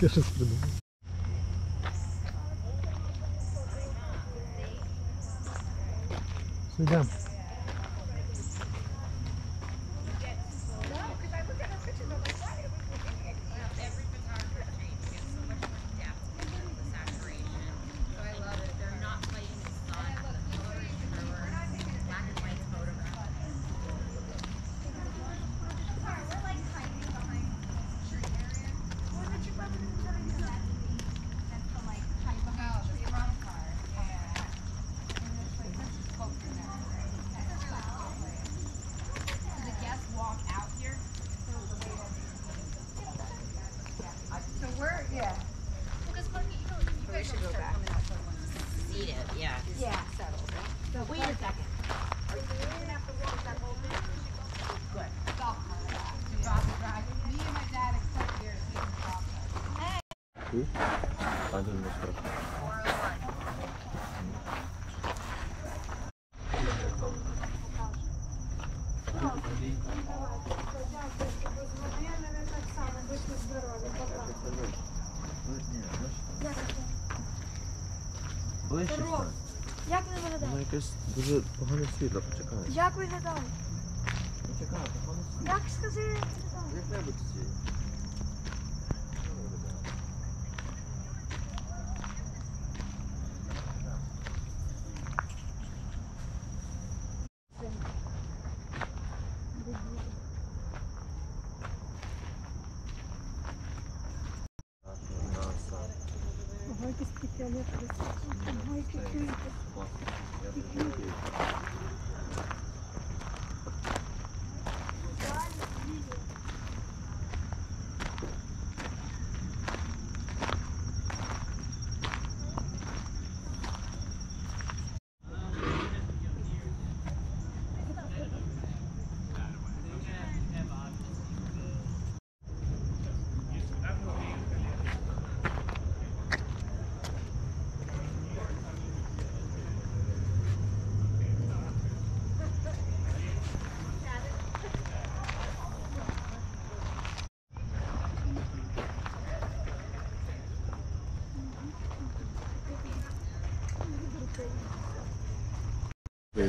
que eles produzem. Sigamos. виглядає щось Здорово. Як ви виглядав? Воно якесь дуже погане світло, почекай. Як виглядав? Почекай, погане світло. Як скажи, виглядав? Як-небудь сіє.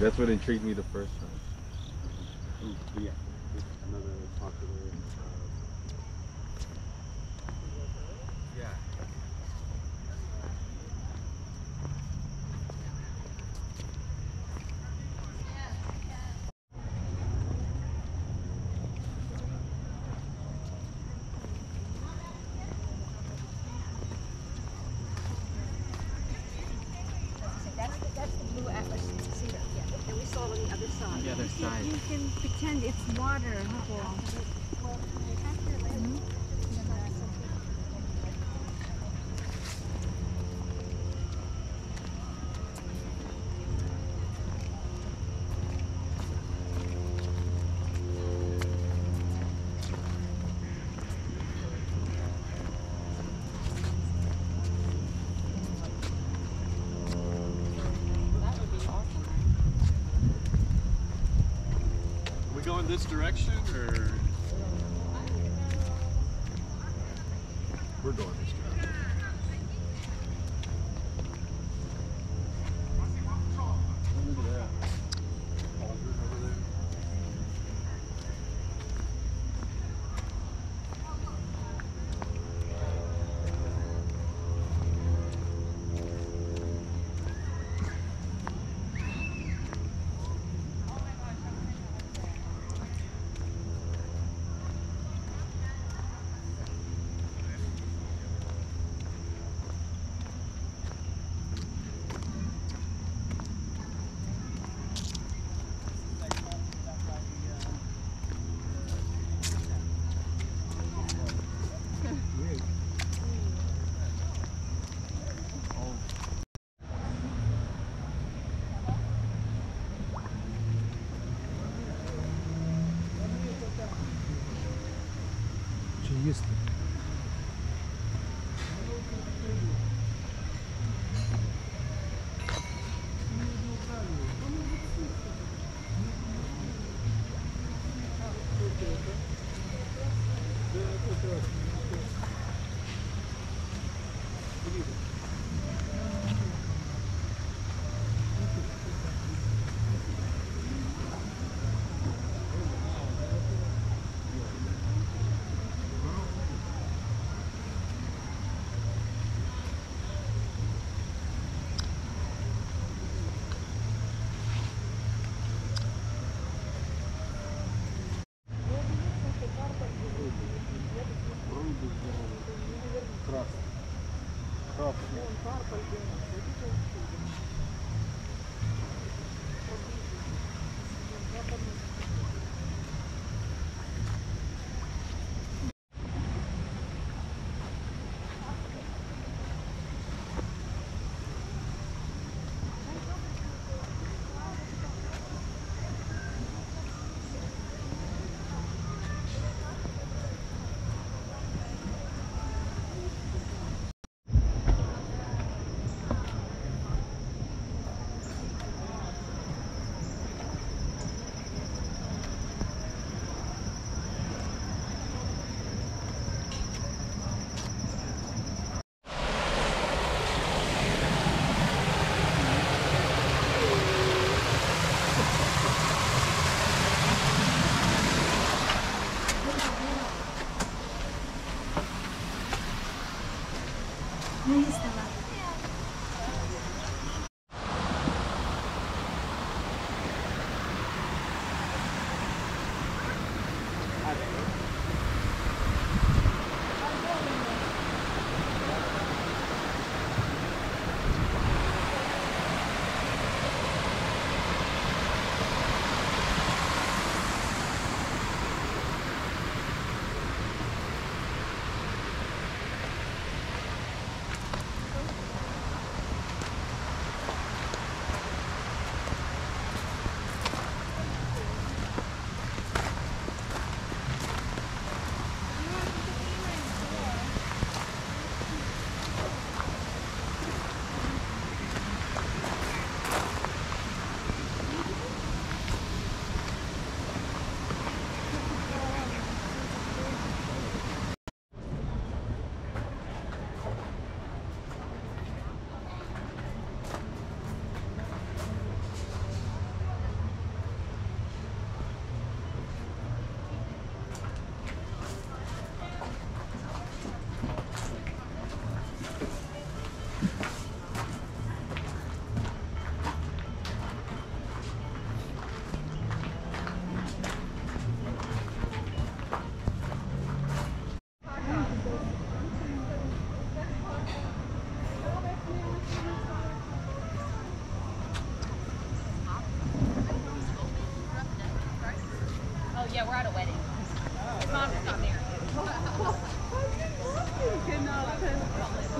That's what intrigued me the first time. can pretend it's water. this direction or? Красный. Красный.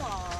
我。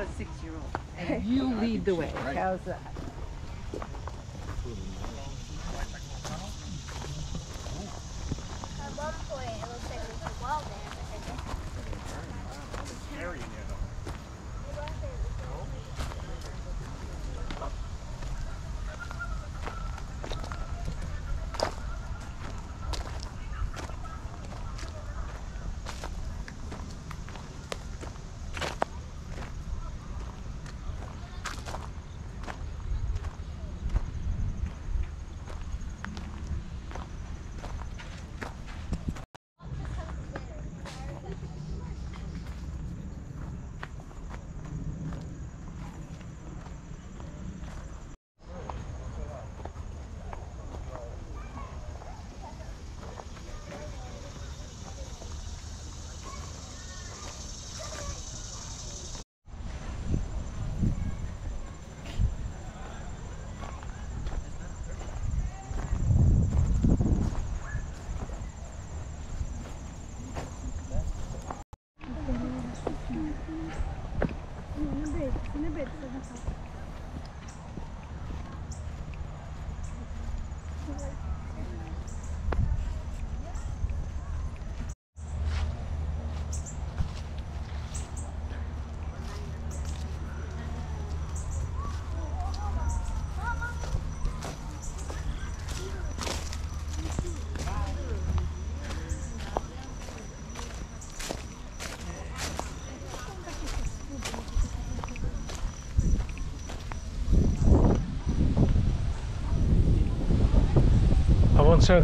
A six-year-old. And you lead the way. How's that? At one point, it looks like there's a wall there, but I guess Carrying dat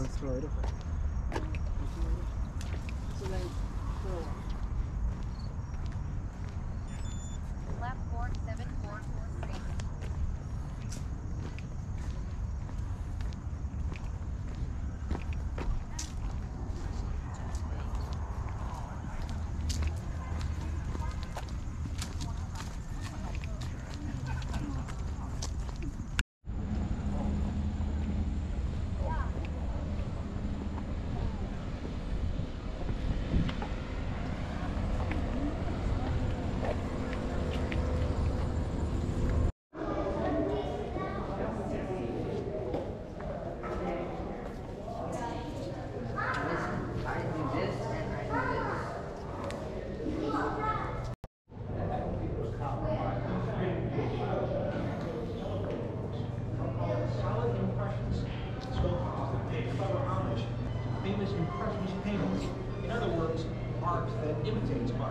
That's right. So